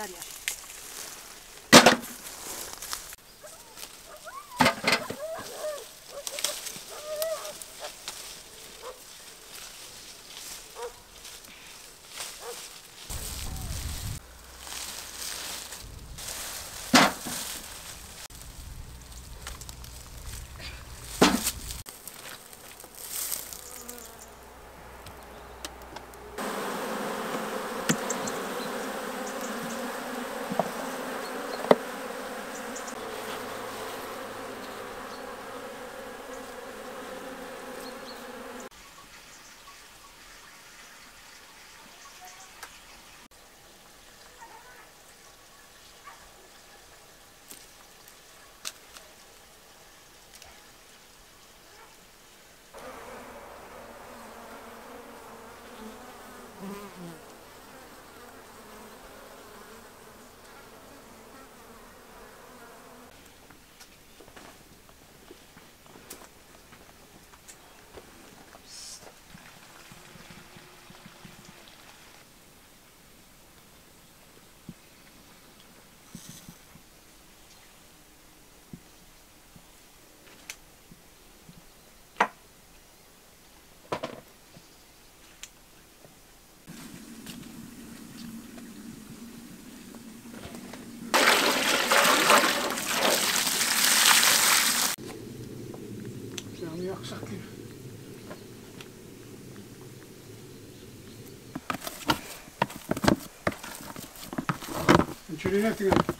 sanitarias. Mm-hmm. Çürüğüne tıkın.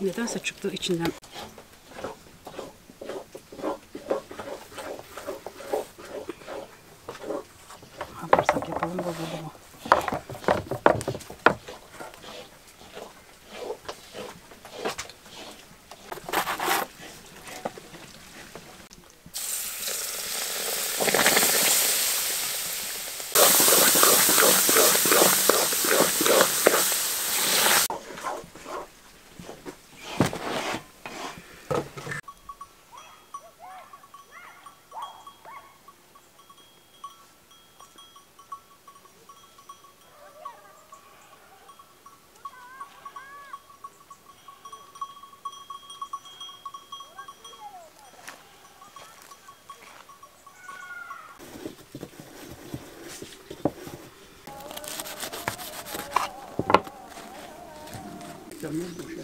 Nedense çıktı içinden. Yaparsak yapalım 什么故事